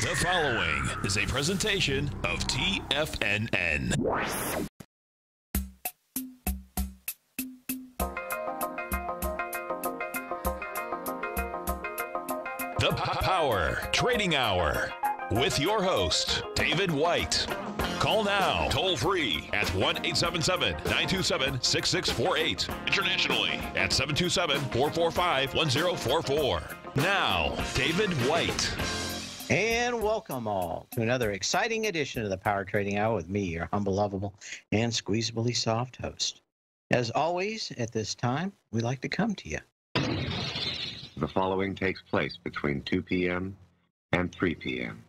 The following is a presentation of TFNN. The Power Trading Hour with your host, David White. Call now, toll free at 1 877 927 6648. Internationally at 727 445 1044. Now, David White. And welcome all to another exciting edition of the Power Trading Hour with me, your humble, lovable, and squeezably soft host. As always, at this time, we like to come to you. The following takes place between 2 p.m. and 3 p.m.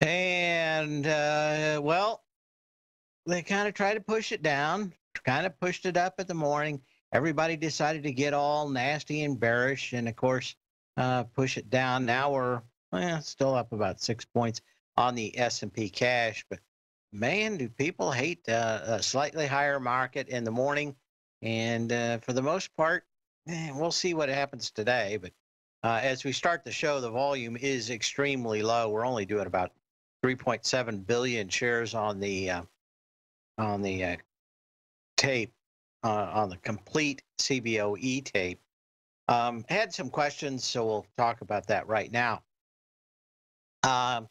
And, uh, well, they kind of tried to push it down, kind of pushed it up at the morning. Everybody decided to get all nasty and bearish, and of course, uh, push it down. Now we're still up about six points on the S&P cash, but man, do people hate uh, a slightly higher market in the morning? And uh, for the most part, eh, we'll see what happens today. But uh, as we start the show, the volume is extremely low. We're only doing about 3.7 billion shares on the uh, on the uh, tape uh, on the complete CBOE tape. Um, had some questions, so we'll talk about that right now. Um,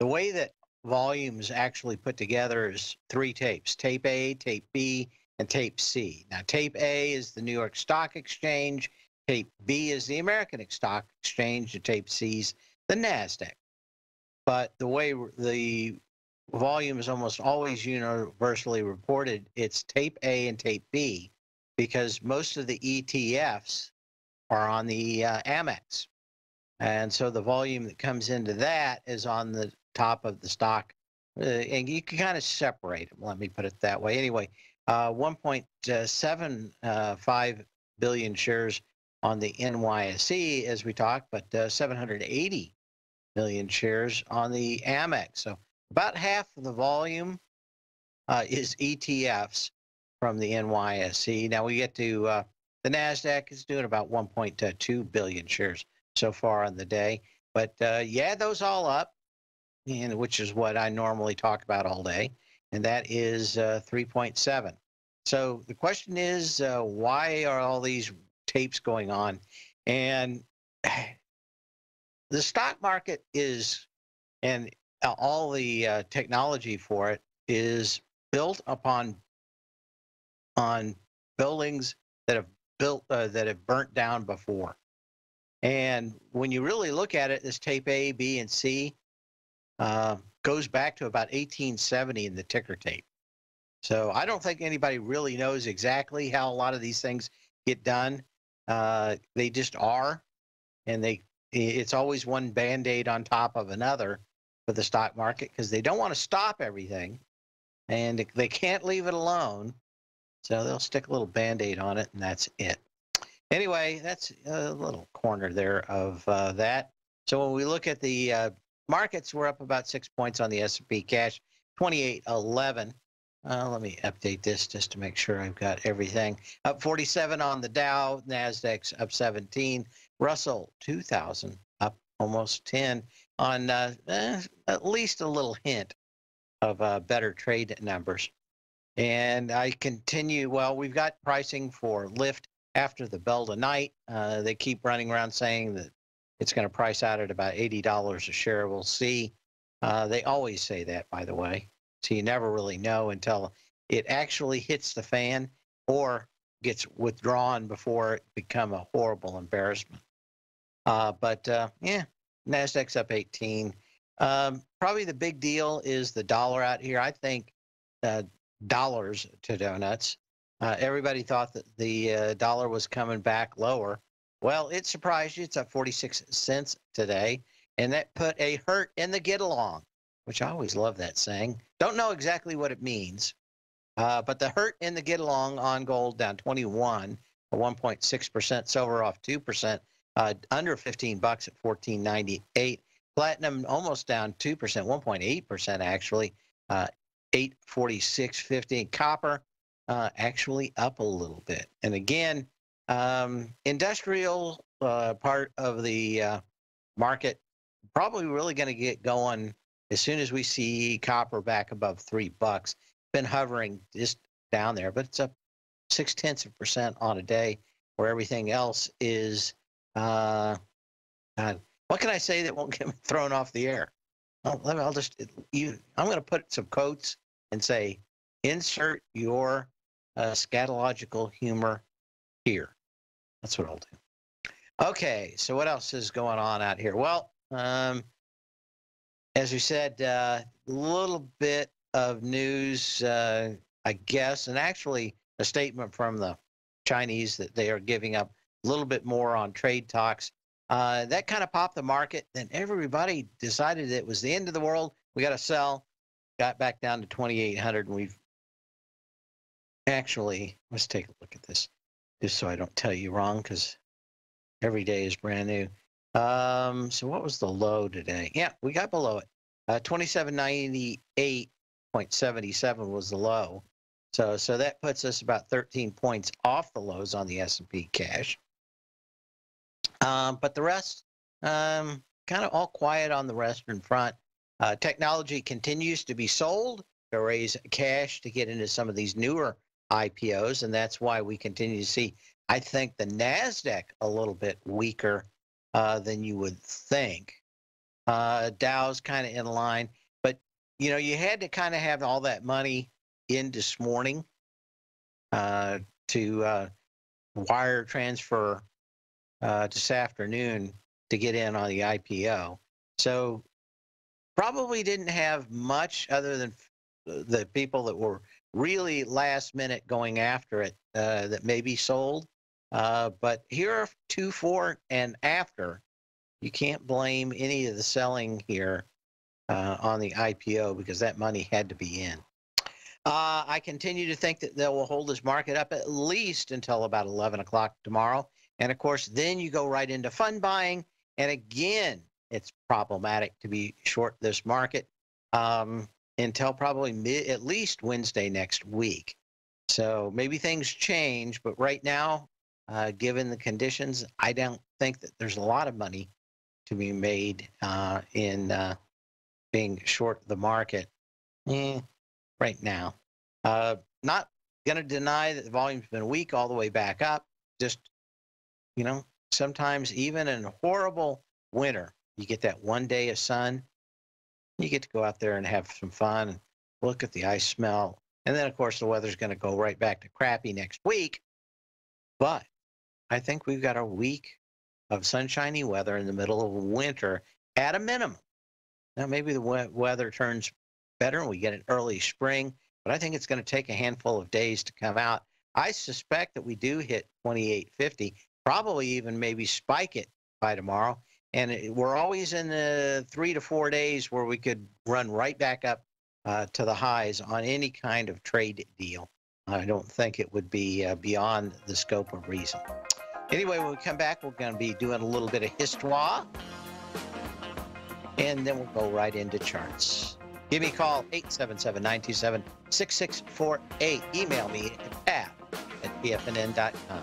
the way that volumes actually put together is three tapes: tape A, tape B, and tape C. Now, tape A is the New York Stock Exchange. Tape B is the American Stock Exchange. And tape C is the Nasdaq. But the way the volume is almost always universally reported, it's tape A and tape B because most of the ETFs are on the uh, Amex. And so the volume that comes into that is on the top of the stock. Uh, and you can kind of separate them, let me put it that way. Anyway, uh, 1.75 billion shares on the NYSE as we talk, but uh, 780 million shares on the Amex. So about half of the volume uh, is ETFs from the NYSE. Now we get to uh, the NASDAQ is doing about 1.2 billion shares so far on the day. But uh, yeah, those all up, and which is what I normally talk about all day, and that is uh, 3.7. So the question is, uh, why are all these tapes going on? And the stock market is, and all the uh, technology for it is built upon on buildings that have built uh, that have burnt down before. And when you really look at it, this tape A, B, and C uh, goes back to about 1870 in the ticker tape. So I don't think anybody really knows exactly how a lot of these things get done. Uh, they just are, and they it's always one band aid on top of another for the stock market because they don't want to stop everything, and they can't leave it alone. So they'll stick a little band aid on it, and that's it. Anyway, that's a little corner there of uh, that. So when we look at the uh, markets, we're up about six points on the S&P cash, 2811. Uh, let me update this just to make sure I've got everything. Up 47 on the Dow, Nasdaq's up 17, Russell 2000 up almost 10 on uh, eh, at least a little hint of uh, better trade numbers. And I continue. Well, we've got pricing for Lyft after the bell tonight. Uh, they keep running around saying that it's going to price out at about $80 a share. We'll see. Uh, they always say that, by the way. So you never really know until it actually hits the fan or gets withdrawn before it become a horrible embarrassment. Uh, but uh, yeah, Nasdaq's up 18. Um, probably the big deal is the dollar out here. I think uh, dollars to donuts. Uh, everybody thought that the uh, dollar was coming back lower. Well, it surprised you. It's up 46 cents today, and that put a hurt in the get along, which I always love that saying. Don't know exactly what it means, uh, but the hurt in the get along on gold down 21, 1.6%, silver off 2%, uh, under 15 bucks at 14.98. Platinum almost down 2%, 1.8% actually, uh, 846.50. Copper uh, actually up a little bit. And again, Um, industrial uh, part of the uh, market probably really going to get going as soon as we see copper back above three bucks. Been hovering just down there, but it's up six tenths of percent on a day, where everything else is. Uh, God, what can I say that won't get me thrown off the air? I'll, I'll just you. I'm going to put some quotes and say, insert your uh, scatological humor here. That's what I'll do. Okay, so what else is going on out here? Well, um, as we said, a uh, little bit of news, uh, I guess, and actually a statement from the Chinese that they are giving up a little bit more on trade talks. Uh, that kind of popped the market. Then everybody decided it was the end of the world. We got to sell. Got back down to 2,800, and we've actually, let's take a look at this, just so I don't tell you wrong, because every day is brand new. Um, so what was the low today? Yeah, we got below it. Uh, 2798.77 was the low. So so that puts us about 13 points off the lows on the S&P cash. Um, but the rest, um, kind of all quiet on the Western front. Uh, technology continues to be sold to raise cash to get into some of these newer IPOs, and that's why we continue to see, I think, the Nasdaq a little bit weaker uh, than you would think. Uh, Dow's kind of in line, but you know you had to kind of have all that money in this morning uh, to uh, wire transfer uh, this afternoon to get in on the IPO. So probably didn't have much other than the people that were really last minute going after it uh, that may be sold. Uh, but here are two, four, and after. You can't blame any of the selling here uh, on the IPO because that money had to be in. Uh, I continue to think that they will hold this market up at least until about 11 o'clock tomorrow. And of course, then you go right into fund buying. And again, it's problematic to be short this market um, until probably mid, at least Wednesday next week. So maybe things change, but right now, uh, given the conditions, I don't think that there's a lot of money to be made uh, in uh, being short the market eh, right now. Uh, not going to deny that the volume's been weak all the way back up. Just, you know, sometimes even in a horrible winter, you get that one day of sun. You get to go out there and have some fun and look at the ice smell. And then, of course, the weather's going to go right back to crappy next week. But I think we've got a week of sunshiny weather in the middle of winter at a minimum. Now, maybe the weather turns better and we get an early spring, but I think it's going to take a handful of days to come out. I suspect that we do hit 2850, probably even maybe spike it by tomorrow. And it, we're always in the three to four days where we could run right back up uh, to the highs on any kind of trade deal. I don't think it would be uh, beyond the scope of reason. Anyway, when we come back, we're going to be doing a little bit of histoire, and then we'll go right into charts. Give me a call, 877-927-6648. Email me at tab at tfnn.com.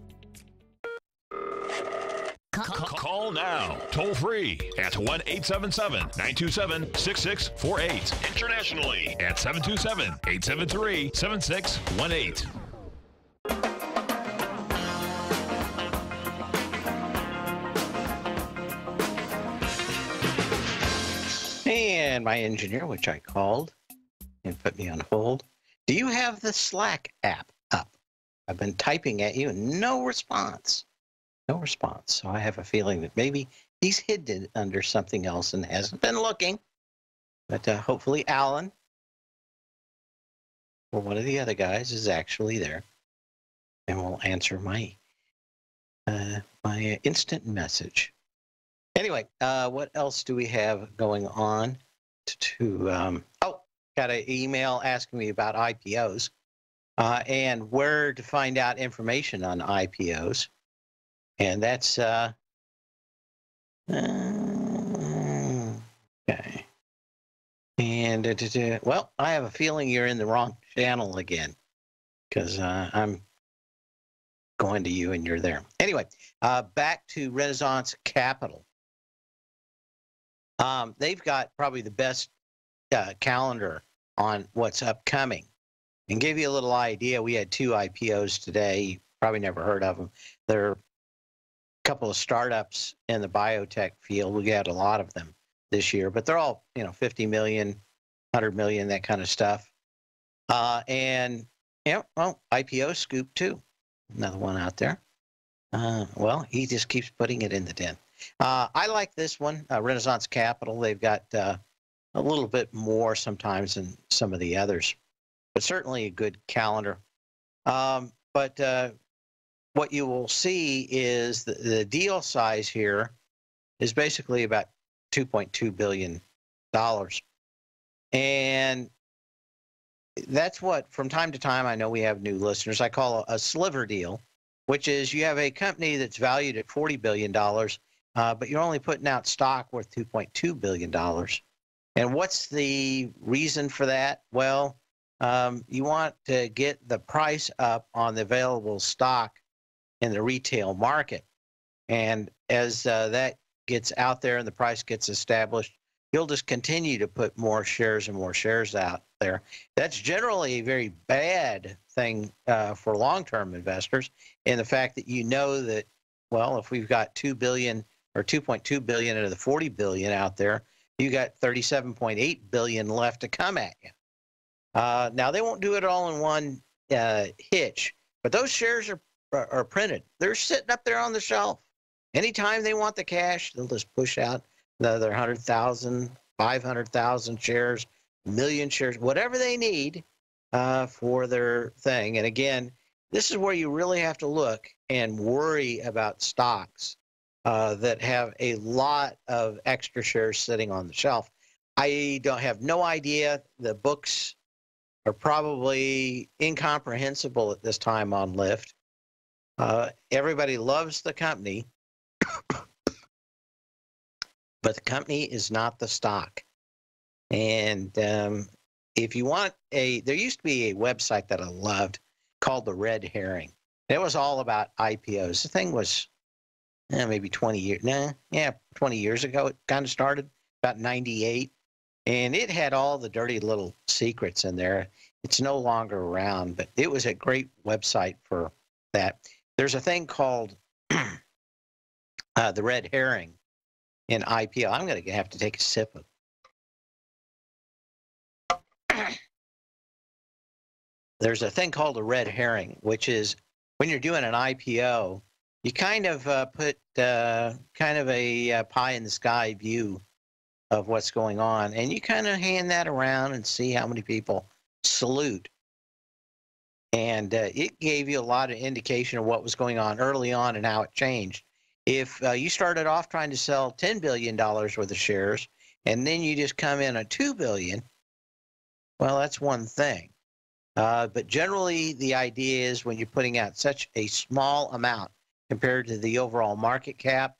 Call now, toll free at 1 877 927 6648. Internationally at 727 873 7618. And my engineer, which I called and put me on hold. Do you have the Slack app up? I've been typing at you and no response. No response. So I have a feeling that maybe he's hidden under something else and hasn't been looking. But uh, hopefully, Alan or one of the other guys is actually there and will answer my uh, my instant message. Anyway, uh, what else do we have going on? To, to um, oh, got an email asking me about IPOs uh, and where to find out information on IPOs, and that's uh, uh, okay. And uh, well, I have a feeling you're in the wrong channel again because uh, I'm going to you and you're there. Anyway, uh, back to Renaissance Capital. Um, they've got probably the best uh, calendar on what's upcoming. And give you a little idea, we had two IPOs today. You probably never heard of them. They're couple of startups in the biotech field. We got a lot of them this year, but they're all, you know, 50 million, 100 million, that kind of stuff. Uh, and, yeah, well, IPO Scoop too. Another one out there. Uh, well, he just keeps putting it in the den. Uh, I like this one, uh, Renaissance Capital. They've got uh, a little bit more sometimes than some of the others, but certainly a good calendar. Um, but uh, what you will see is the, the deal size here is basically about 2.2 billion dollars, and that's what from time to time I know we have new listeners. I call a, a sliver deal, which is you have a company that's valued at 40 billion dollars uh, but you're only putting out stock worth $2.2 billion. And what's the reason for that? Well, um, you want to get the price up on the available stock in the retail market. And as uh, that gets out there and the price gets established, you'll just continue to put more shares and more shares out there. That's generally a very bad thing uh, for long term investors in the fact that you know that, well, if we've got 2 billion or 2.2 billion out of the 40 billion out there, you got 37.8 billion left to come at you. Uh, now they won't do it all in one uh, hitch, but those shares are, are printed. They're sitting up there on the shelf. anytime they want the cash, they'll just push out another 100,000, 500,000 shares, million shares, whatever they need uh, for their thing. And again, this is where you really have to look and worry about stocks uh, that have a lot of extra shares sitting on the shelf. I don't have no idea. The books are probably incomprehensible at this time on Lyft. Uh, everybody loves the company, but the company is not the stock. And um, if you want a, there used to be a website that I loved called the Red Herring. It was all about IPOs. The thing was eh, maybe 20 years, nah, yeah, 20 years ago it kind of started, about 98. And it had all the dirty little secrets in there. It's no longer around, but it was a great website for that. There's a thing called uh, the red herring in IPO. I'm going to have to take a sip of. There's a thing called a red herring, which is when you're doing an IPO, you kind of uh, put uh, kind of a uh, pie in the sky view of what's going on, and you kind of hand that around and see how many people salute. And uh, it gave you a lot of indication of what was going on early on and how it changed. If uh, you started off trying to sell $10 billion worth of shares and then you just come in at 2 billion, well, that's one thing. Uh, but generally, the idea is when you're putting out such a small amount compared to the overall market cap,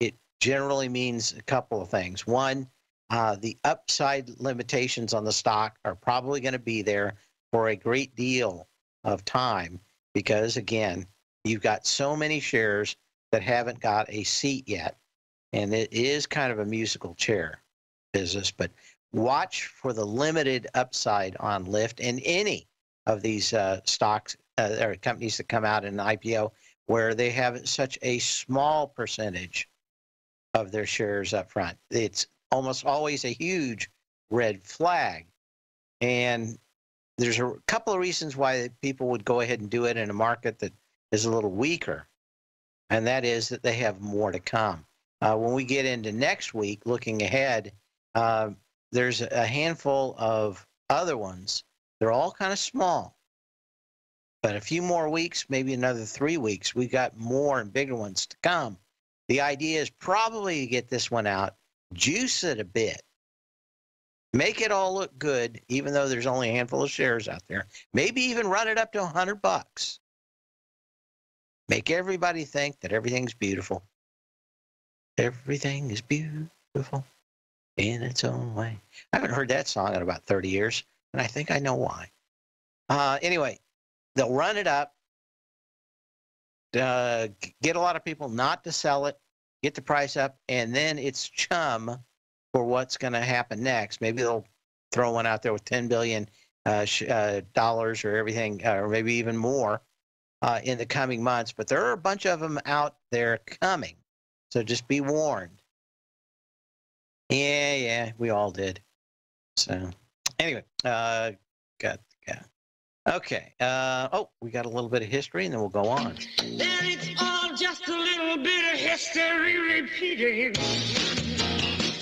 it generally means a couple of things. One, uh, the upside limitations on the stock are probably going to be there for a great deal of time because, again, you've got so many shares that haven't got a seat yet. And it is kind of a musical chair business, but watch for the limited upside on Lyft and any of these uh, stocks uh, or companies that come out in IPO where they have such a small percentage of their shares up front. It's almost always a huge red flag. And there's a couple of reasons why people would go ahead and do it in a market that is a little weaker, and that is that they have more to come. Uh, when we get into next week, looking ahead, uh, there's a handful of other ones. They're all kind of small. But a few more weeks, maybe another three weeks, we've got more and bigger ones to come. The idea is probably to get this one out juice it a bit, make it all look good, even though there's only a handful of shares out there. Maybe even run it up to a hundred bucks. Make everybody think that everything's beautiful. Everything is beautiful in its own way. I haven't heard that song in about 30 years, and I think I know why. Uh, anyway, they'll run it up, uh, get a lot of people not to sell it, get the price up, and then it's chum for what's going to happen next. Maybe they'll throw one out there with 10 billion uh, uh, dollars or everything, uh, or maybe even more in the coming months. But there are a bunch of them out there coming, so just be warned. Yeah, yeah, we all did. So anyway, uh, got got. Okay. Uh, oh, we got a little bit of history, and then we'll go on. Then it's all just a little bit of history repeating.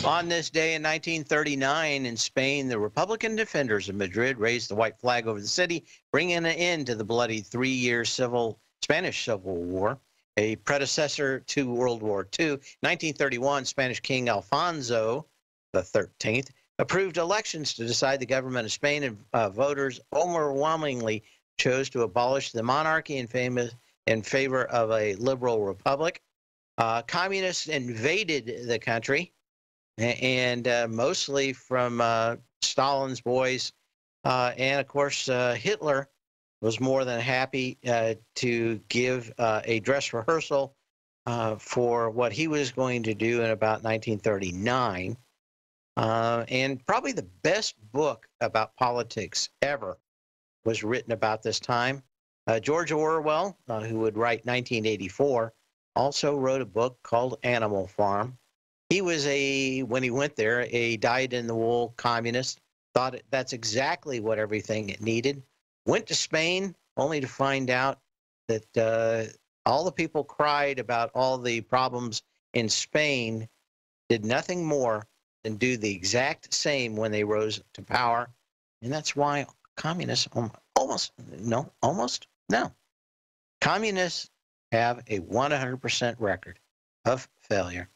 On this day in 1939 in Spain, the Republican defenders of Madrid raised the white flag over the city, bringing an end to the bloody three-year civil Spanish Civil War, a predecessor to World War II. 1931, Spanish King Alfonso the 13th approved elections to decide the government of Spain, and uh, voters overwhelmingly chose to abolish the monarchy in, famous, in favor of a liberal republic. Uh, communists invaded the country, and uh, mostly from uh, Stalin's boys. Uh, and of course, uh, Hitler was more than happy to give a dress rehearsal for what he was going to do in about 1939. Uh, and probably the best book about politics ever was written about this time. Uh, George Orwell, uh, who would write 1984, also wrote a book called Animal Farm. He was a, when he went there, a dyed in the wool communist, thought that's exactly what everything it needed. Went to Spain only to find out that uh, all the people cried about all the problems in Spain, did nothing more than do the exact same when they rose to power. And that's why communists almost, no, almost, no. Communists have a 100% record of failure,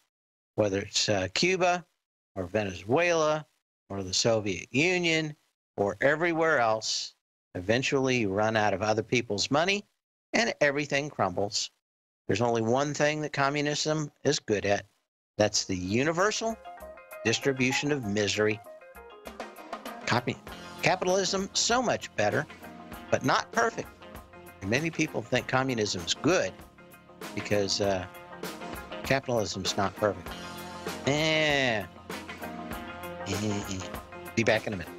whether it's uh, Cuba or Venezuela or the Soviet Union or everywhere else. Eventually, you run out of other people's money and everything crumbles. There's only one thing that communism is good at that's the universal distribution of misery. Copy. Capitalism, so much better, but not perfect. And many people think communism is good because uh, is not perfect. Eh. Be back in a minute.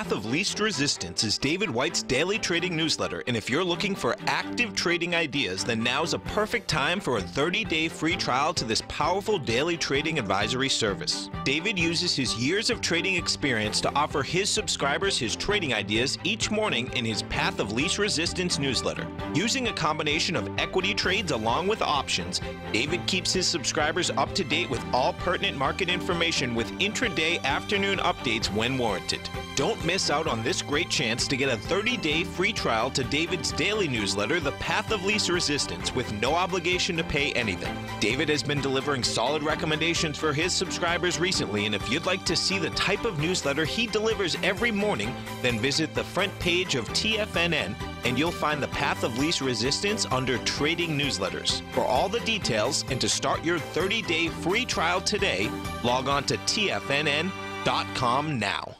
Path of Least Resistance is David White's daily trading newsletter, and if you're looking for active trading ideas, then now's a perfect time for a 30-day free trial to this powerful daily trading advisory service. David uses his years of trading experience to offer his subscribers his trading ideas each morning in his Path of Least Resistance newsletter. Using a combination of equity trades along with options, David keeps his subscribers up to date with all pertinent market information with intraday afternoon updates when warranted. Don't miss out on this great chance to get a 30-day free trial to David's daily newsletter, The Path of Least Resistance, with no obligation to pay anything. David has been delivering solid recommendations for his subscribers recently, and if you'd like to see the type of newsletter he delivers every morning, then visit the front page of TFNN and you'll find the Path of Least Resistance under Trading Newsletters. For all the details and to start your 30-day free trial today, log on to tfnn.com now.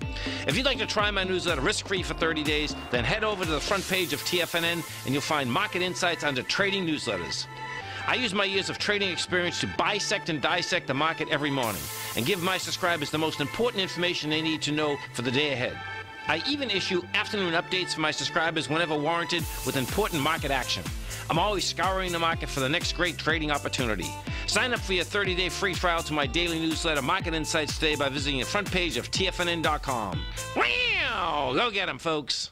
If you'd like to try my newsletter risk-free for 30 days, then head over to the front page of TFNN and you'll find market insights under trading newsletters. I use my years of trading experience to bisect and dissect the market every morning and give my subscribers the most important information they need to know for the day ahead. I even issue afternoon updates for my subscribers whenever warranted with important market action. I'm always scouring the market for the next great trading opportunity. Sign up for your 30-day free trial to my daily newsletter, Market Insights, today by visiting the front page of TFNN.com. Wow! Go get them, folks!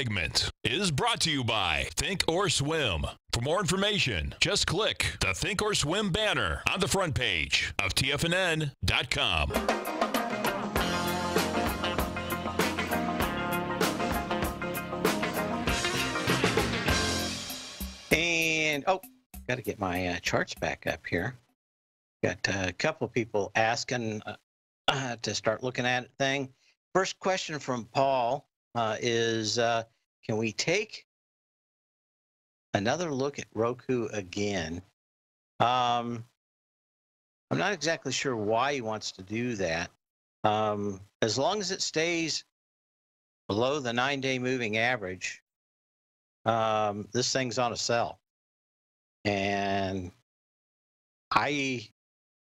is brought to you by Think or Swim. For more information, just click the Think or Swim banner on the front page of TFNN.com. And oh, got to get my uh, charts back up here. Got a couple of people asking uh, uh, to start looking at it thing. First question from Paul uh, is uh, Can we take another look at Roku again? Um, I'm not exactly sure why he wants to do that. Um, as long as it stays below the nine day moving average, um, this thing's on a sell. And I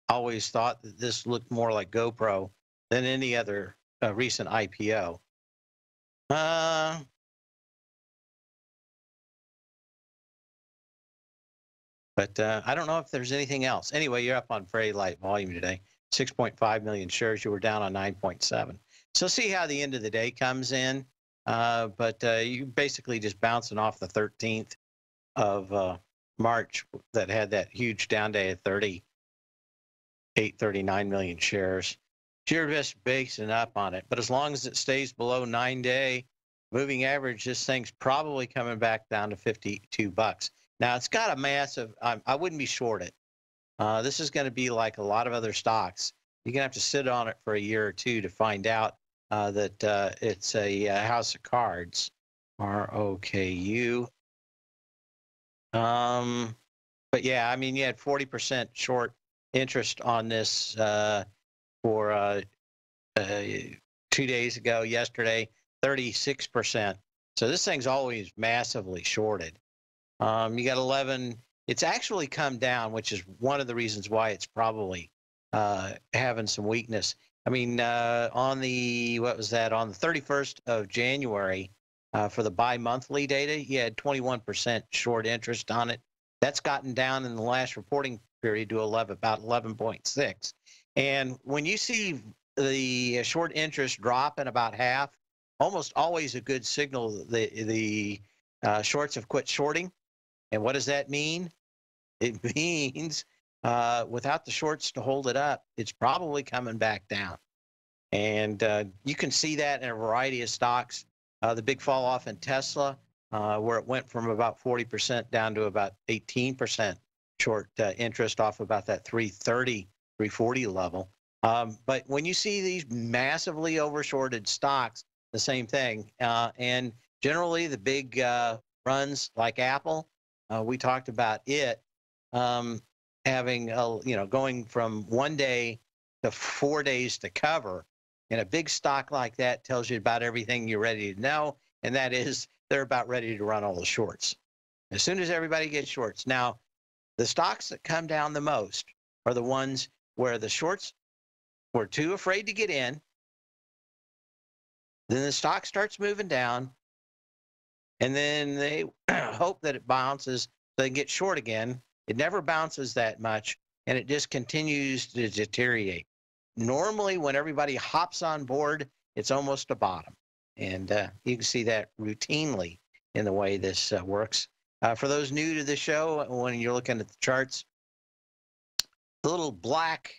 always thought that this looked more like GoPro than any other uh, recent IPO. Uh, but uh, I don't know if there's anything else. Anyway, you're up on very light volume today. 6.5 million shares. You were down on 9.7. So see how the end of the day comes in. Uh, but uh, you basically just bouncing off the 13th of uh, March that had that huge down day of 38, 39 million shares. You're just basing up on it. But as long as it stays below nine day moving average, this thing's probably coming back down to 52 bucks. Now it's got a massive. I, I wouldn't be short it. Uh, this is going to be like a lot of other stocks. You're going to have to sit on it for a year or two to find out uh, that uh, it's a, uh, house of cards. R O K U. Um, but yeah, I mean, you had 40% short interest on this uh, for uh, two days ago, yesterday, 36%. So this thing's always massively shorted. Um, you got 11. It's actually come down, which is one of the reasons why it's probably uh, having some weakness. I mean, uh, on the what was that? On the 31st of January, uh, for the bi-monthly data, you had 21% short interest on it. That's gotten down in the last reporting period to 11, about 11.6. And when you see the short interest drop in about half, almost always a good signal the the uh, shorts have quit shorting. And what does that mean? It means uh, without the shorts to hold it up, it's probably coming back down. And uh, you can see that in a variety of stocks. Uh, the big fall off in Tesla, uh, where it went from about 40% down to about 18% short uh, interest off about that 330, 340 level. Um, but when you see these massively overshorted stocks, the same thing. Uh, and generally, the big runs like Apple, uh, we talked about it um, having a, you know going from one day to four days to cover. And a big stock like that tells you about everything you're ready to know, and that is they're about ready to run all the shorts. As soon as everybody gets shorts. Now, the stocks that come down the most are the ones where the shorts were too afraid to get in. Then the stock starts moving down and then they hope that it bounces so they get short again. It never bounces that much, and it just continues to deteriorate. Normally, when everybody hops on board, it's almost a bottom, and uh, you can see that routinely in the way this uh, works. Uh, for those new to the show, when you're looking at the charts, the little black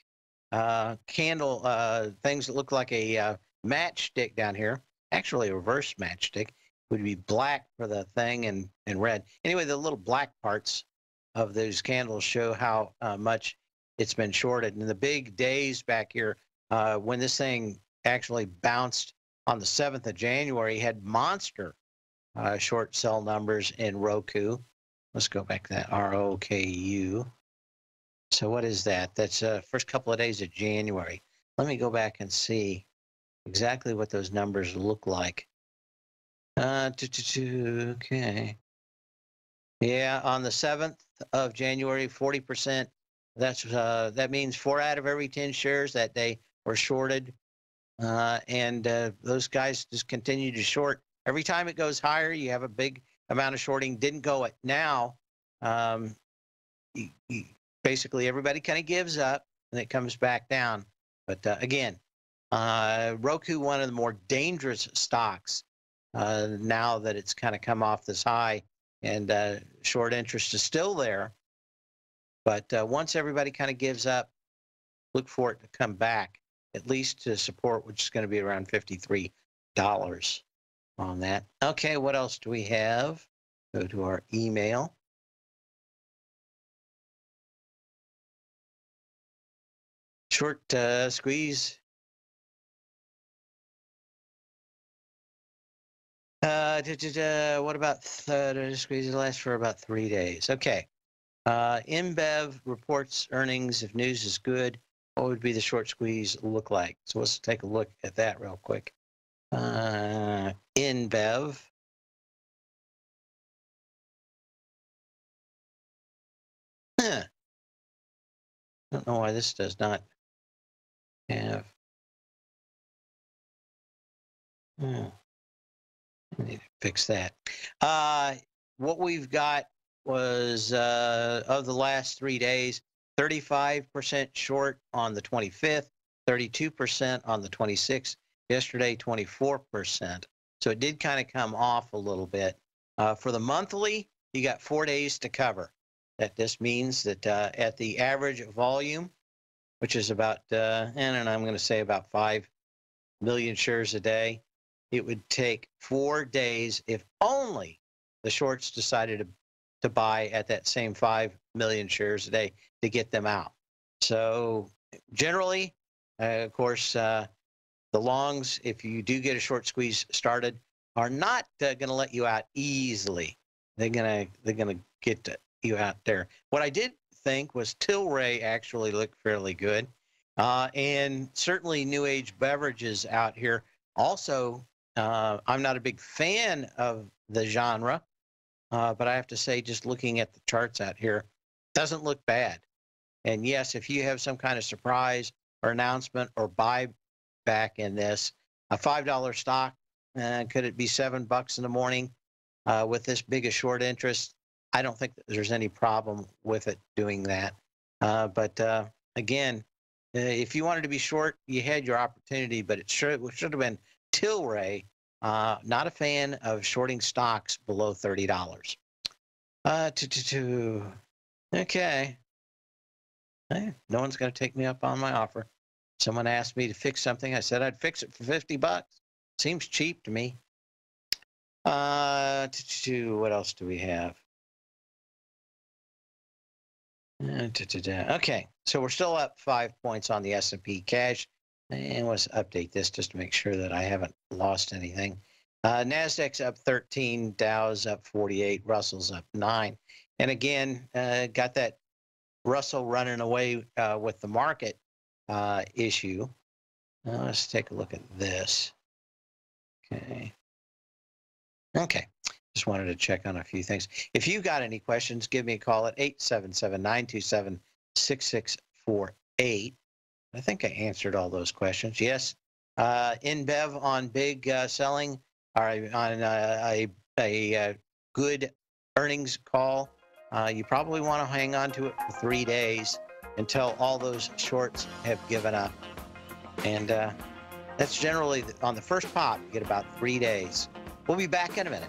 uh, candle uh, things that look like a uh, matchstick down here, actually a reverse matchstick, would be black for the thing and, and red. Anyway, the little black parts of those candles show how uh, much it's been shorted. And the big days back here, uh, when this thing actually bounced on the 7th of January, had monster uh, short sell numbers in Roku. Let's go back to that R O K U. So what is that? That's uh, first couple of days of January. Let me go back and see exactly what those numbers look like. Uh, okay. Yeah, on the 7th of January, 40%. That's uh, that means four out of every 10 shares that day were shorted. Uh, and uh, those guys just continue to short. Every time it goes higher, you have a big amount of shorting. Didn't go at now. Um, basically, everybody kind of gives up and it comes back down. But uh, again, uh, Roku, one of the more dangerous stocks uh, now that it's kind of come off this high and uh, short interest is still there. But uh, once everybody kind of gives up, look for it to come back, at least to support, which is going to be around $53 on that. Okay, what else do we have? Go to our email. Short uh, squeeze Uh, da, da, da, what about th- squeeze last for about three days? Okay. Uh, InBev reports earnings. If news is good, what would be the short squeeze look like? So let's take a look at that real quick. Uh, InBev. Huh. I don't know why this does not have. Hmm. Need to fix that. Uh, what we've got was uh, of the last three days, 35% short on the 25th, 32% on the 26th, yesterday 24%. So it did kind of come off a little bit. Uh, for the monthly, you got four days to cover. That this means that uh, at the average volume, which is about, uh, and I'm going to say about 5 million shares a day, it would take four days if only the shorts decided to, to buy at that same 5 million shares a day to get them out. So generally, uh, of course, uh, the longs, if you do get a short squeeze started, are not uh, going to let you out easily. They're gonna they're gonna get you out there. What I did think was Tilray actually looked fairly good, uh, and certainly New Age beverages out here. Also, uh, I'm not a big fan of the genre, uh, but I have to say, just looking at the charts out here, doesn't look bad. And yes, if you have some kind of surprise or announcement or buy back in this, a five dollar stock, uh, could it be seven bucks in the morning uh, with this big a short interest? I don't think there's any problem with it doing that. Uh, but uh, again, uh, if you wanted to be short, you had your opportunity, but it should, it should have been Tilray. Uh, not a fan of shorting stocks below thirty dollars. Uh, to, to, to, okay. Hey, no one's going to take me up on my offer. Someone asked me to fix something. I said I'd fix it for 50 bucks. Seems cheap to me. Uh, to, to, what else do we have? Uh, okay, so we're still up five points on the S&P cash. And let's update this just to make sure that I haven't lost anything. Uh, Nasdaq's up 13, Dow's up 48, Russell's up nine. And again, uh, got that Russell running away uh, with the market uh, issue. Now let's take a look at this. Okay. Okay. Just wanted to check on a few things. If you've got any questions, give me a call at 877-927-6648. I think I answered all those questions. Yes. Uh, InBev on big uh, selling, or on uh, a, a, a, good earnings call. Uh, you probably want to hang on to it for three days until all those shorts have given up. And uh, that's generally on the first pop, you get about three days. We'll be back in a minute.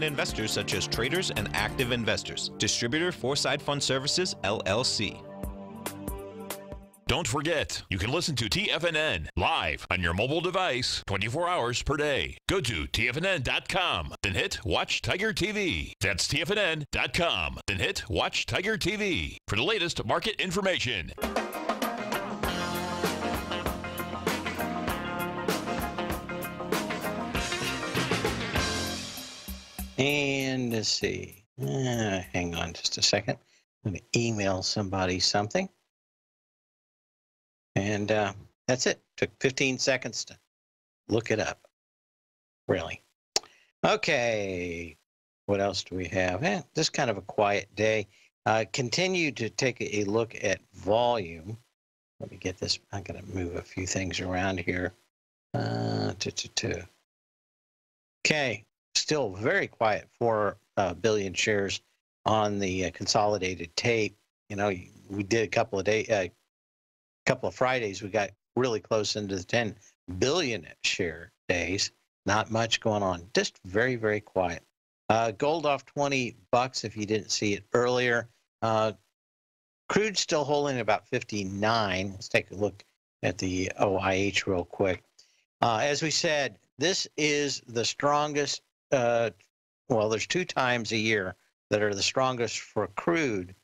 investors such as traders and active investors. Distributor Foreside Fund Services, LLC. Don't forget, you can listen to TFNN live on your mobile device 24 hours per day. Go to TFNN.com, then hit Watch Tiger TV. That's TFNN.com, then hit Watch Tiger TV for the latest market information. And let's see. Uh, hang on just a second. I'm going to email somebody something. And uh, that's it. Took 15 seconds to look it up. Really. Okay. What else do we have? Eh, just kind of a quiet day. Uh, continue to take a look at volume. Let me get this. I'm going to move a few things around here. Uh, two, two, two. Okay still very quiet, four uh, billion shares on the uh, consolidated tape. You know, we did a couple of days, a uh, couple of Fridays, we got really close into the 10 billion share days. Not much going on, just very, very quiet. Uh, gold off 20 bucks if you didn't see it earlier. Uh, crude still holding about 59. Let's take a look at the OIH real quick. Uh, as we said, this is the strongest uh, well, there's two times a year that are the strongest for crude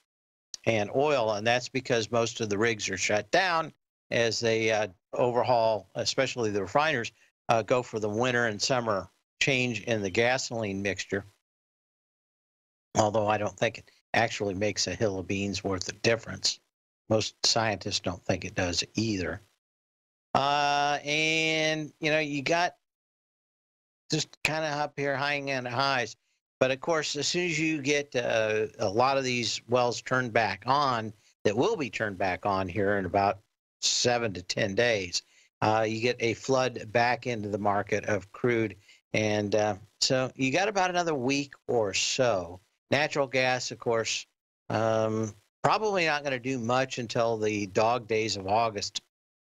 and oil, and that's because most of the rigs are shut down as they uh, overhaul, especially the refiners, uh, go for the winter and summer change in the gasoline mixture. Although I don't think it actually makes a hill of beans worth of difference. Most scientists don't think it does either. Uh, and, you know, you got just kind of up here hanging in the highs. But of course, as soon as you get uh, a lot of these wells turned back on, that will be turned back on here in about seven to 10 days, uh, you get a flood back into the market of crude. And uh, so you got about another week or so. Natural gas, of course, um, probably not going to do much until the dog days of August.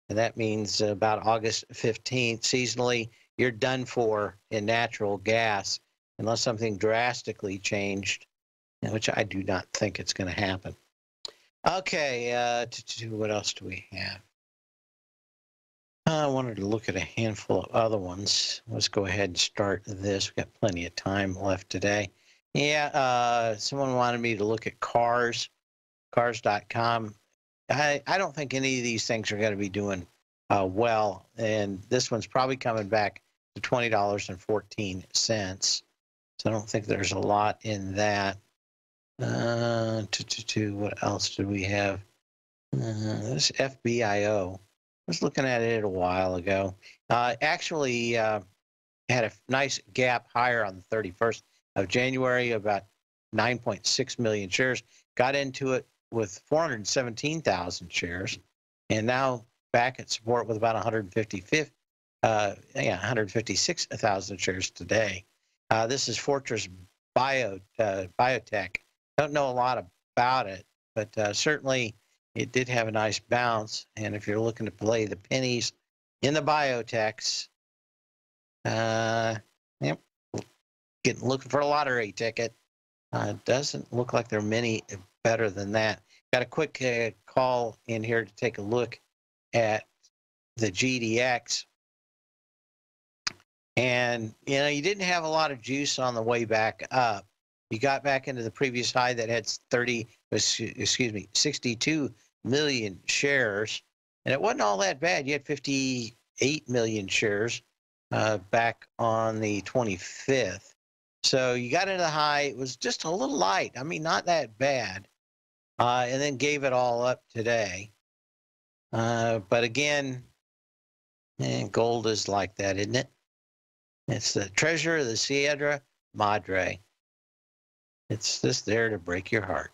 And that means about August 15th. Seasonally, you're done for in natural gas unless something drastically changed, which I do not think it's going to happen. Okay, uh, what else do we have? I wanted to look at a handful of other ones. Let's go ahead and start this. We've got plenty of time left today. Yeah, uh, someone wanted me to look at cars, cars.com. I, I don't think any of these things are going to be doing uh, well. And this one's probably coming back to $20.14. So I don't think there's a lot in that. Uh, to, to, to, what else did we have? Uh, this FBIO. I was looking at it a while ago. Uh, actually, uh, had a nice gap higher on the 31st of January, about 9.6 million shares. Got into it with 417,000 shares, and now back at support with about 150, uh, yeah, 156,000 shares today. Uh, this is Fortress Bio uh, Biotech. Don't know a lot about it, but uh, certainly it did have a nice bounce. And if you're looking to play the pennies in the biotechs, uh, yep, getting looking for a lottery ticket. Uh, doesn't look like there are many better than that. Got a quick uh, call in here to take a look at the GDX. And, you know, you didn't have a lot of juice on the way back up. You got back into the previous high that had 30, excuse me, 62 million shares. and it wasn't all that bad. You had 58 million shares uh, back on the 25th. So you got into the high. It was just a little light. I mean, not that bad. Uh, and then gave it all up today. Uh, but again, gold is like that, isn't it? It's the treasure of the Sierra Madre. It's just there to break your heart.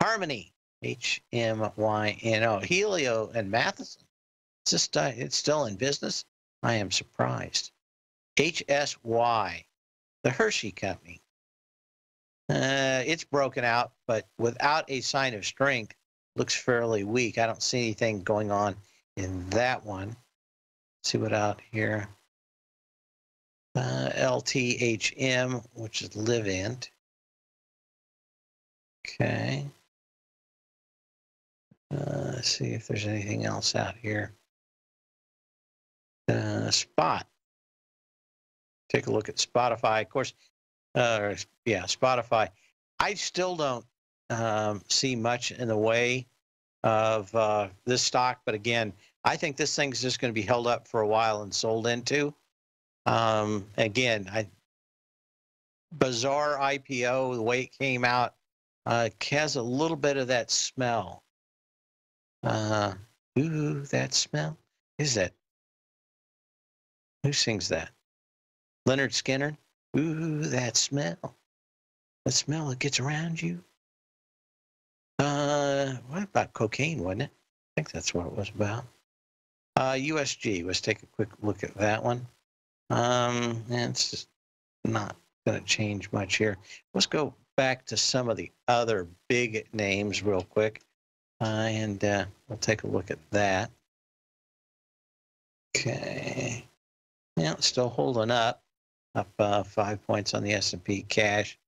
Harmony, H M Y N O. Helio and Matheson. It's just uh, it's still in business. I am surprised. HSY, the Hershey Company. Uh, it's broken out, but without a sign of strength, looks fairly weak. I don't see anything going on in that one. Let's see what out here. Uh, LTHM, which is live Livent. Okay. Uh, let's see if there's anything else out here. Uh, Spot. Take a look at Spotify. Of course, uh, yeah, Spotify. I still don't um, see much in the way of uh, this stock, but again, I think this thing's just going to be held up for a while and sold into. Um, again, I bizarre IPO, the way it came out, uh, has a little bit of that smell. Uh, ooh, that smell. Is that? Who sings that? Lynyrd Skynyrd? Ooh, that smell. The smell that gets around you. Uh, what about cocaine, wasn't it? I think that's what it was about. Uh, USG. Let's take a quick look at that one. Um, it's just not going to change much here. Let's go back to some of the other big names real quick, uh, and uh, we'll take a look at that. Okay. Yeah, still holding up, up uh, five points on the S&P cash.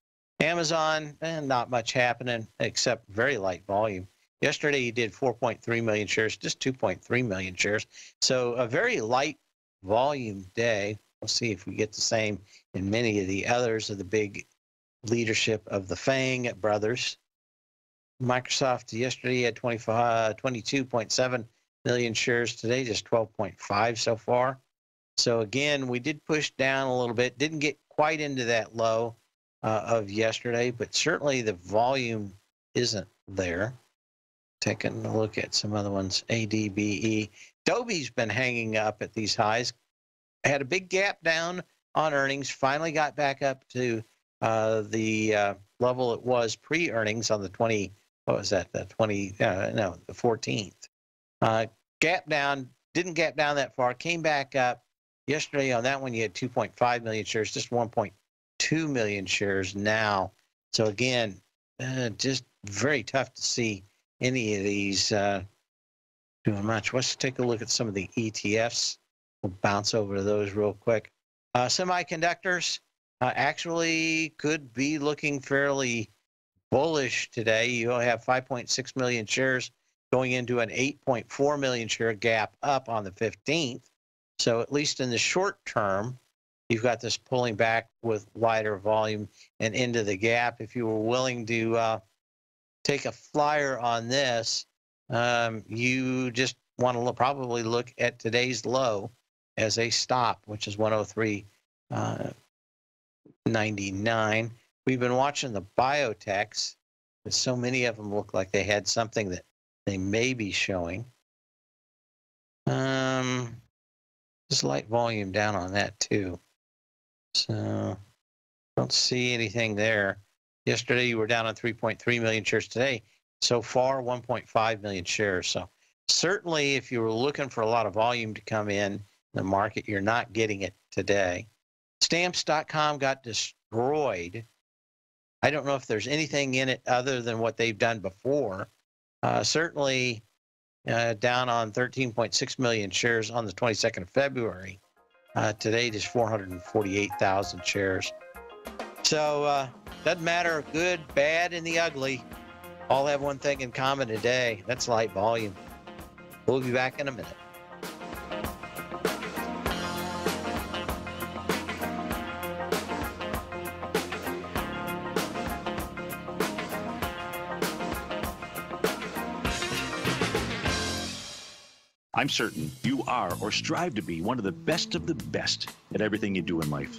Amazon, and eh, not much happening except very light volume. Yesterday, you did 4.3 million shares, just 2.3 million shares. So a very light volume day. We'll see if we get the same in many of the others of the big leadership of the Fang brothers. Microsoft yesterday had 25, 22.7 million shares today, just 12.5 so far. So again, we did push down a little bit, didn't get quite into that low uh, of yesterday, but certainly the volume isn't there. Taking a look at some other ones, ADBE. Adobe's been hanging up at these highs. Had a big gap down on earnings, finally got back up to uh, the uh, level it was pre-earnings on the 20, what was that, the 20, uh, no, the 14th. Uh, gap down, didn't gap down that far, came back up. Yesterday on that one, you had 2.5 million shares, just 1.2 million shares now. So again, uh, just very tough to see any of these uh, doing much. Let's take a look at some of the ETFs. We'll bounce over to those real quick. Uh, semiconductors uh, actually could be looking fairly bullish today. You have 5.6 million shares going into an 8.4 million share gap up on the 15th. So at least in the short term, you've got this pulling back with wider volume and into the gap. If you were willing to uh, take a flyer on this, um, you just want to probably look at today's low as a stop, which is 103.99. Uh, We've been watching the biotechs, but so many of them look like they had something that they may be showing. Um, just light volume down on that too. So don't see anything there. Yesterday you were down on 3.3 million shares. Today, so far 1.5 million shares. So certainly, if you were looking for a lot of volume to come in the market, you're not getting it today. Stamps.com got destroyed. I don't know if there's anything in it other than what they've done before. Uh, certainly, uh, down on 13.6 million shares on the 22nd of February. Uh, today, just 448,000 shares. So, uh, doesn't matter good, bad, and the ugly. All have one thing in common today. That's light volume. We'll be back in a minute. I'm certain you are or strive to be one of the best of the best at everything you do in life.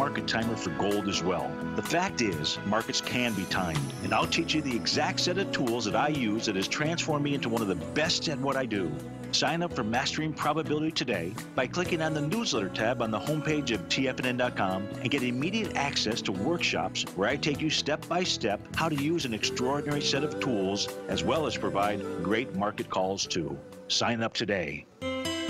market timer for gold as well. The fact is, markets can be timed, and I'll teach you the exact set of tools that I use that has transformed me into one of the best at what I do. Sign up for Mastering Probability today by clicking on the newsletter tab on the homepage of TFNN.com and get immediate access to workshops where I take you step by step how to use an extraordinary set of tools as well as provide great market calls too. Sign up today.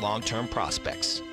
long term prospects.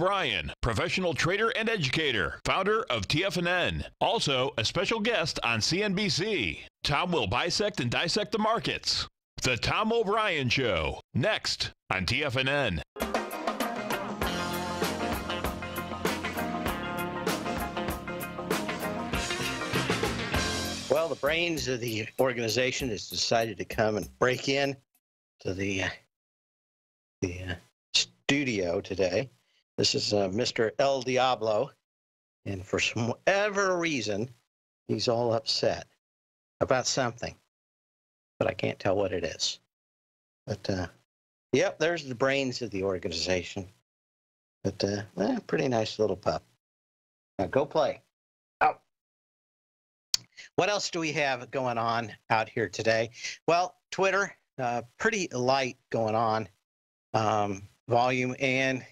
O'Brien, professional trader and educator, founder of TFNN. Also, a special guest on CNBC. Tom will bisect and dissect the markets. The Tom O'Brien Show, next on TFNN. Well, the brains of the organization has decided to come and break in to the uh, the uh, studio today. This is uh, Mr. El Diablo, and for some ever reason, he's all upset about something, but I can't tell what it is. But uh, yep, there's the brains of the organization. But uh, eh, pretty nice little pup. Now go play. Out. What else do we have going on out here today? Well, Twitter, uh, pretty light going on um, volume. And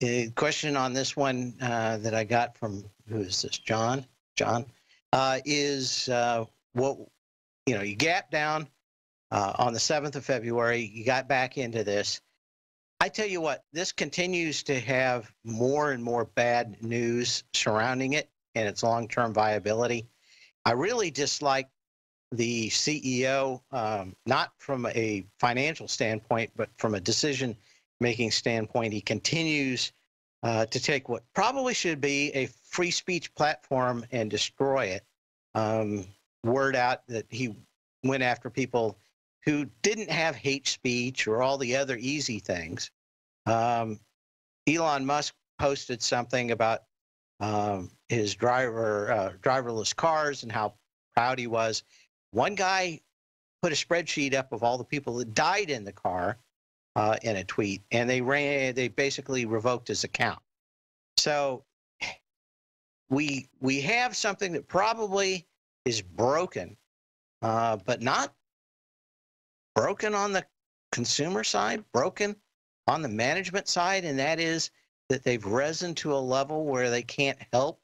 a question on this one uh, that I got from who is this? John. John uh, is uh, what you know. You gap down uh, on the seventh of February. You got back into this. I tell you what, this continues to have more and more bad news surrounding it and its long-term viability. I really dislike the CEO, um, not from a financial standpoint, but from a decision making standpoint. He continues uh, to take what probably should be a free speech platform and destroy it. Um, word out that he went after people who didn't have hate speech or all the other easy things. Um, Elon Musk posted something about um, his driver uh, driverless cars and how proud he was. One guy put a spreadsheet up of all the people that died in the car uh, in a tweet, and they ran. They basically revoked his account. So we we have something that probably is broken, uh, but not broken on the consumer side, broken on the management side, and that is that they've risen to a level where they can't help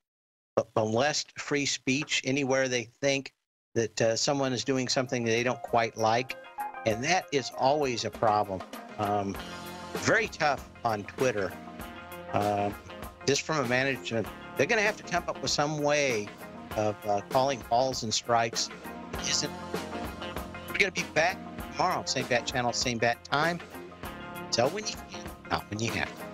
but molest free speech anywhere they think that uh, someone is doing something they don't quite like. And that is always a problem. Um, very tough on Twitter. Uh, just from a management, they're going to have to come up with some way of uh, calling balls and strikes. Isn't. We're going to be back tomorrow, same bat channel, same bat time. Tell when you can, not when you have to.